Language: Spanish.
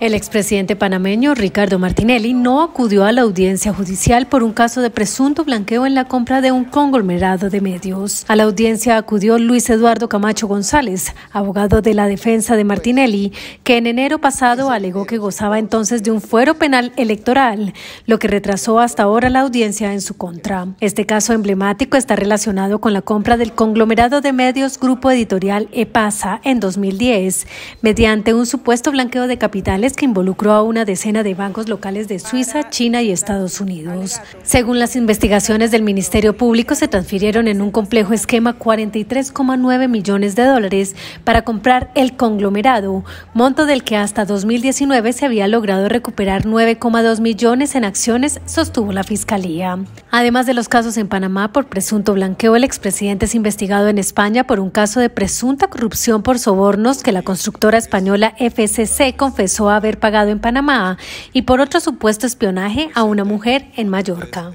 El expresidente panameño Ricardo Martinelli no acudió a la audiencia judicial por un caso de presunto blanqueo en la compra de un conglomerado de medios. A la audiencia acudió Luis Eduardo Camacho González, abogado de la defensa de Martinelli, que en enero pasado alegó que gozaba entonces de un fuero penal electoral, lo que retrasó hasta ahora la audiencia en su contra. Este caso emblemático está relacionado con la compra del conglomerado de medios Grupo Editorial EPASA en 2010, mediante un supuesto blanqueo de capitales que involucró a una decena de bancos locales de Suiza, China y Estados Unidos. Según las investigaciones del Ministerio Público, se transfirieron en un complejo esquema 43,9 millones de dólares para comprar el conglomerado, monto del que hasta 2019 se había logrado recuperar 9,2 millones en acciones, sostuvo la Fiscalía. Además de los casos en Panamá por presunto blanqueo, el expresidente es investigado en España por un caso de presunta corrupción por sobornos que la constructora española FCC confesó haber pagado en Panamá y por otro supuesto espionaje a una mujer en Mallorca.